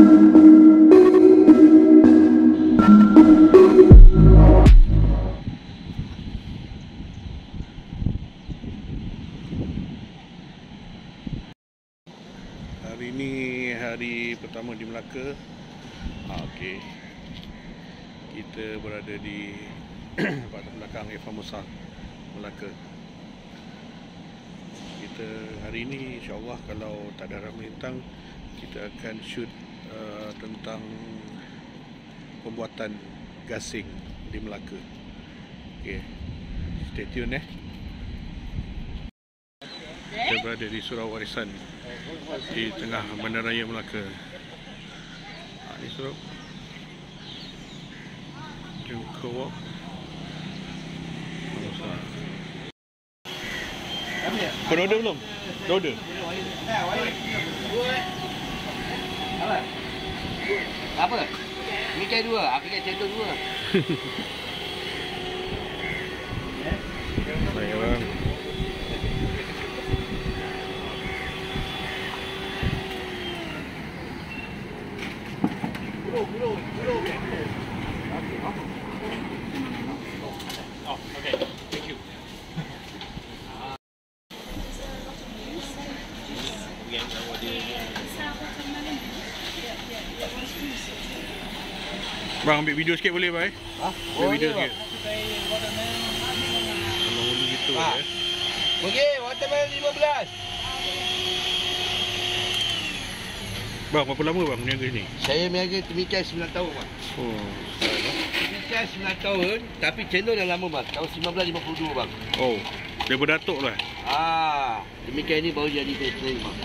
Hari ni hari pertama di Melaka. Ha, okey. Kita berada di pada belakang Eva Musa Melaka. Kita hari ni insya-Allah kalau tak ada ramai hintang kita akan shoot uh, tentang pembuatan gasing di Melaka. Okey. Stay tune eh. Kita berada di Surau Warisan di tengah Bandaraya Melaka. Ha, ni surau. Jom walk. Kau order belum? Dah order? Apa? Ni cai dua, aku cai cendol dua. Baik bang. Bang ambil video sikit boleh bang? Ha? Ambil video sikit. Kalau boleh gitu Ha. eh. Okey, watermelon 15. Bang berapa lama bang meniaga ni? Saya meniaga temikai 9 tahun, bang. Oh. Temikai 9 tahun, tapi cendol dah lama, bang. Tahun 1952, bang. Oh. Daripada datuk lah. Ah, temikai ni baru jadi veteran, bang.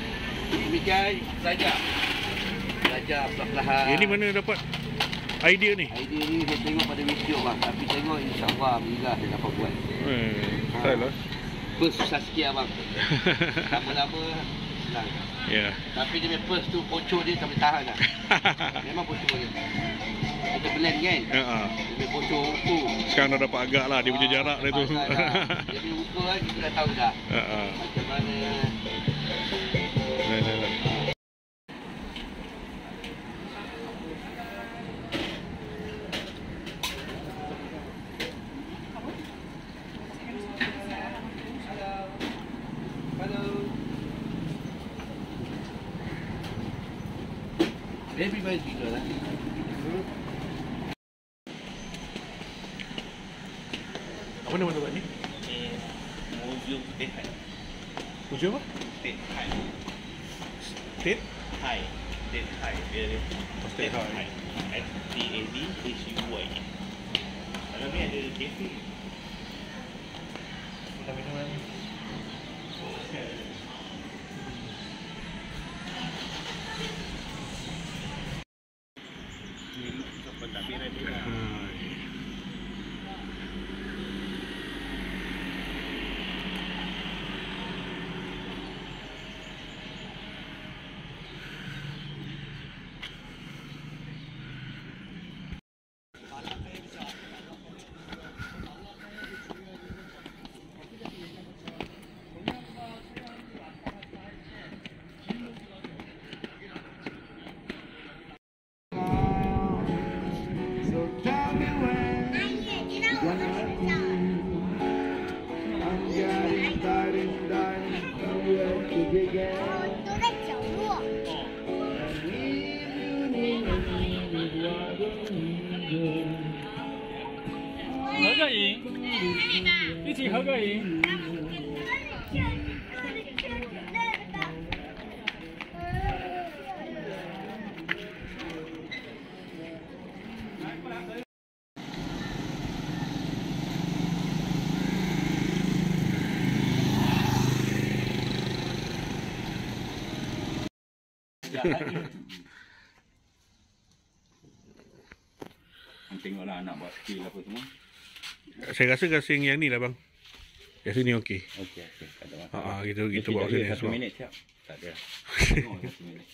Temikai belajar. Belajar perlahan-lahan. Yang ni mana dapat idea ni? Idea ni saya tengok pada video, bang. Tapi tengok insyaAllah, Alhamdulillah saya dapat buat. Eh, style lah. First susah sikit, abang. Lama-lama senang. Ya. Tapi dia punya first tu pocor dia tak boleh tahan lah. Memang pocor dia. Kita blend kan? Ya. ah. Dia punya pocor ukur. Sekarang dah dapat agak lah dia punya jarak dia tu. Dah. Dia punya ukur kan kita dah tahu dah. Ha ah. Macam mana. Nah, nah, nah. everybody's been doing that. I wonder when they'll let me. Would you ever? State high. State? High. Oh, state high. State high. S-T-A-D-H-U-Y. Alam niya, ada cafe. Wala minum. Okay. 个影，一起合个影。Tengoklah anak buat skill apa semua. Saya rasa gasing yang ni lah bang. Yang sini okey. Okey, okey. Tak ada Ha masalah. ah, kita Okey, bawa tak sini Satu minit siap. Tak ada. Oh, satu minit.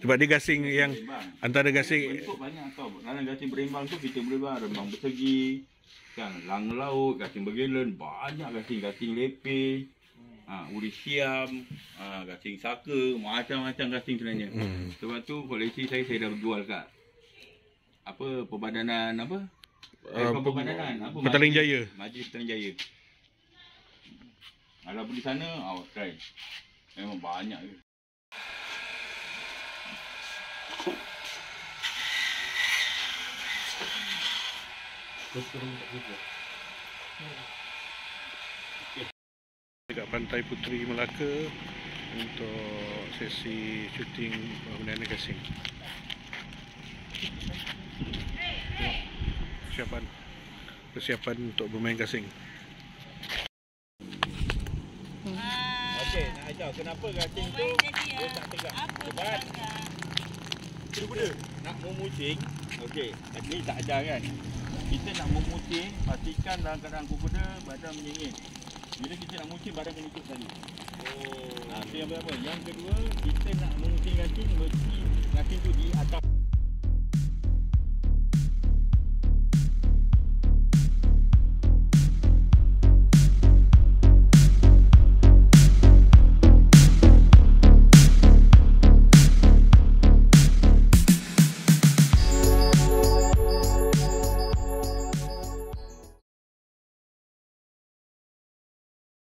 sebab dia gasing yang Berimbang. antara gasing Bentuk banyak tau. Dalam gasing berimbang tu kita boleh buat rembang bersegi. Kan, lang laut, gasing bergelen, banyak gasing, gasing lepeh. Ha, uri siam, ha, gasing saka, macam-macam gasing sebenarnya. Hmm. Sebab tu koleksi saya saya dah jual kat apa perbadanan apa? Eh, Uh, apa? Petaling Majlis- Jaya. Majlis Petaling Jaya. Kalau pergi sana, awak try. Memang banyak je. dekat pantai Puteri Melaka untuk sesi syuting penggunaan gasing. Persiapan persiapan untuk bermain gasing. Okey, nak ajar kenapa gasing tu dia tak tegak. Sebab Kuda-kuda nak memucing. Okey, ni tak ajar kan. Kita nak memucing, pastikan dalam keadaan kuda badan menyengit. Bila kita nak mucing badan kena ikut tadi. Oh. Ha, tu yang pertama. Yang kedua, kita nak memucing gasing